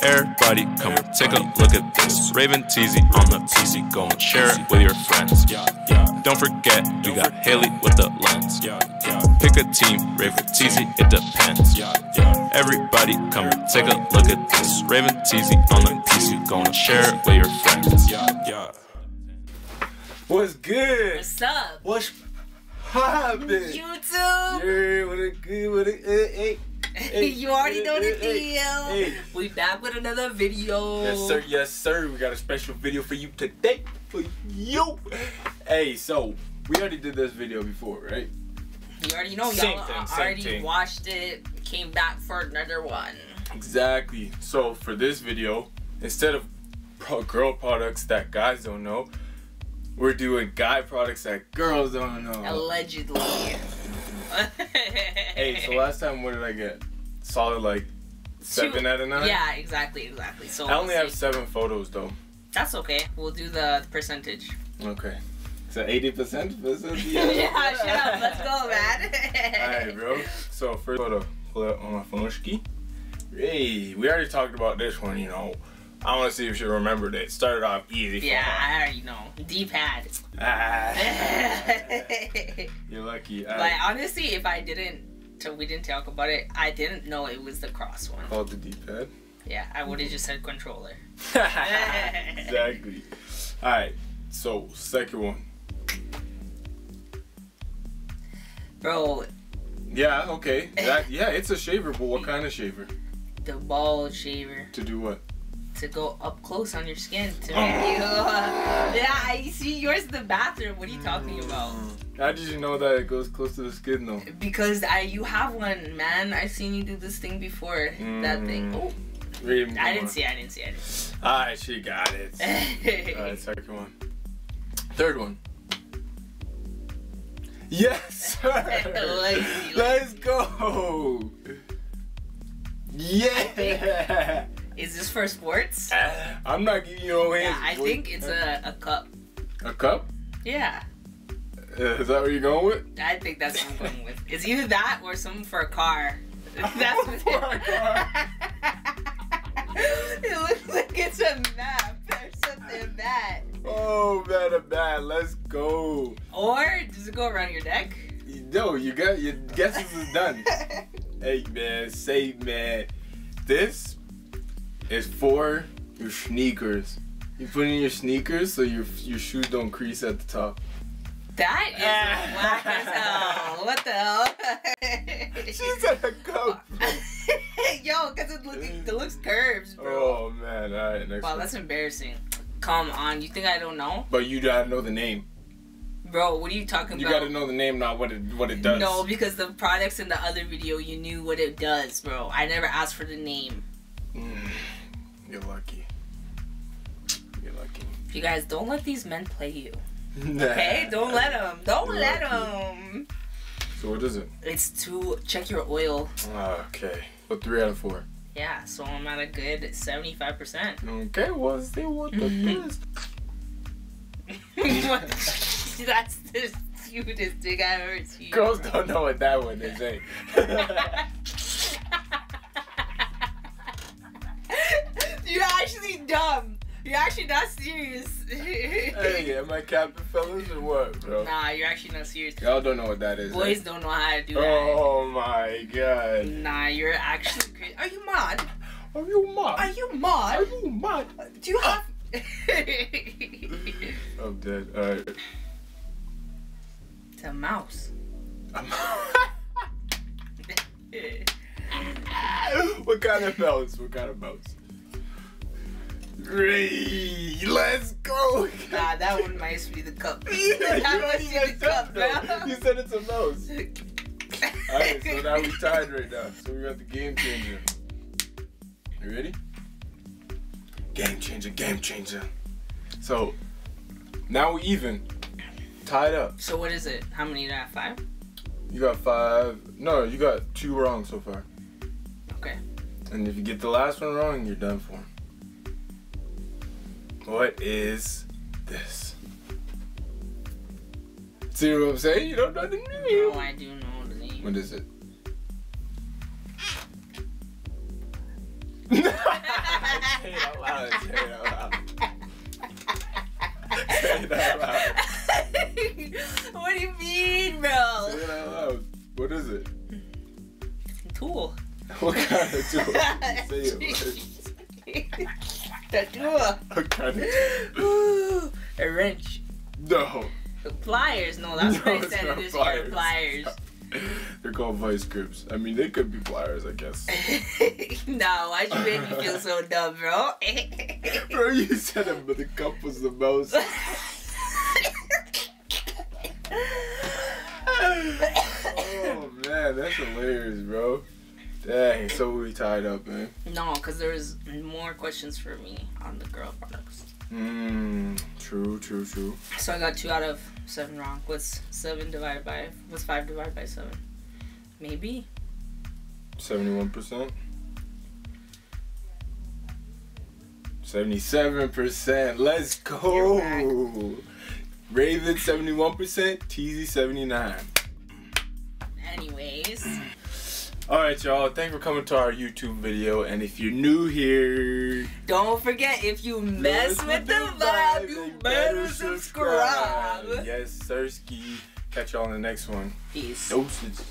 Everybody, come take a look at this. Rave N' Teezy on the PC, go and share it with your friends. Yeah, yeah. Don't forget, we got Haley with the lens. Pick a team, Raven Teasy, it depends. Yeah, yeah. Everybody, come take a look at this. Raven Teasy on the PC, go and share it with your friends. Yeah, yeah. What's good? What's up? What's poppin'? YouTube. Yeah, what a good, what a, uh, hey, hey, you already know the deal. We back with another video. Yes, sir. Yes, sir. We got a special video for you today. For you. Hey, so we already did this video before, right? You already know. Same Y'all thing, same already thing. watched it. Came back for another one. Exactly. So for this video, instead of girl products that guys don't know, we're doing guy products that girls don't know. Allegedly. Hey, so last time what did I get? Solid like seven out of nine. Yeah, exactly, exactly. So I only have seven photos though. That's okay. We'll do the percentage. Okay. So eighty percent. yeah, shut up. Let's go, man. Alright, bro. So first photo, pull out on my phone ski. Hey, we already talked about this one. You know, I want to see if you remembered it. Started off easy. for Yeah. I already know. D pad. Ah, you're lucky. I honestly, if I didn't, so we didn't talk about it, I didn't know it was the cross one. called the D-pad. Yeah, I would have just said controller. exactly. All right. So second one. Bro, Yeah. Okay. That. Yeah. It's a shaver, but what kind of shaver? the ball shaver To do what? to go up close on your skin to Oh. make you. Uh, yeah, I see yours in the bathroom. What are you talking about? How did you know that it goes close to the skin though? Because I, you have one, man. I've seen you do this thing before. That thing. Mm. Oh, Read I didn't see. it, I didn't see. it, Alright, she got it. I didn't see. Alright, second one. Third one. Yes, sir. Lazy. Let's go. Yeah. Is this for sports? I'm not giving you no Yeah. I think it's a, a cup. a cup. Yeah, Uh, is that what you're going with? I think that's what I'm going with. It's either that or something for a car. That's what For a car. it looks like it's a map or something bad. Oh man, a bad. Let's go. Or does it go around your neck? No, you got your guesses is done. hey man, say man, this is for your sneakers. You put in your sneakers so your your shoes don't crease at the top. That is whack as hell. What the hell? She's said a cup. Yo, cause it, look, it looks curves, bro. Oh man, all right, next Wow, one. that's embarrassing. Come on, you think I don't know, But you gotta know the name. bro? What are you talking You about? You gotta know the name, not what it what it does. No, because the products in the other video, you knew what it does, bro. I never asked for the name. Mm, you're lucky. You're lucky. You guys don't let these men play you. Okay, don't let them. Don't You're let them. So what is it? It's to check your oil. Okay. What three out of four? Yeah, so I'm at a good seventy-five percent. Okay, well, see what the best. That's the cutest thing I've ever seen. Girls don't know what that one is, eh? Dumb. You're actually not serious. hey, am I capping fellas or what, bro? Nah, you're actually not serious. Y'all don't know what that is. Boys eh? don't know how to do that. Oh my god. Nah, you're actually crazy. Are you mad? Are you mad? Are you mad? Are you mad? Do you have? I'm dead. Alright. it's a mouse. what kind of mouse? What kind of mouse? Ray, let's go. Nah, that one might be the cup. You that must be the cup, bro. You said it's a mouse. Alright, so now we're tied right now. So we got the game changer. You ready? Game changer, game changer. So now we're even. Tied up. So what is it? How many did I have? Five? You got five. No, you got two wrong so far. Okay. And if you get the last one wrong, you're done for. What is this? See what I'm saying? You don't know the name. Oh, I do know the name. What is it? loud. Say it out loud. Say it out loud. what do you mean, Say bro? it out loud. What is it? Tool. What kind of tool? Say it. The tool. What kind of Ooh, a wrench. No. Pliers. No, that's No, what I said. not This pliers. pliers. They're called vice grips. I mean, they could be pliers, I guess. no, why'd you make me feel so dumb, bro? Bro, you said it, but the cup was the most. oh man, that's hilarious, bro. Dang, so we tied up, man. no, because there's more questions for me on the girl products. Mmm, true, true, true. So I got two out of seven wrong. What's seven divided by? What's five divided by seven? Maybe. 71%. 77%. Let's go. Raven 71%, TZ 79. Anyways, All right, y'all. Thanks for coming to our YouTube video. And if you're new here, don't forget if you mess with the vibe, you better subscribe. Yes, Sirski. Catch y'all on the next one. Peace. Doses.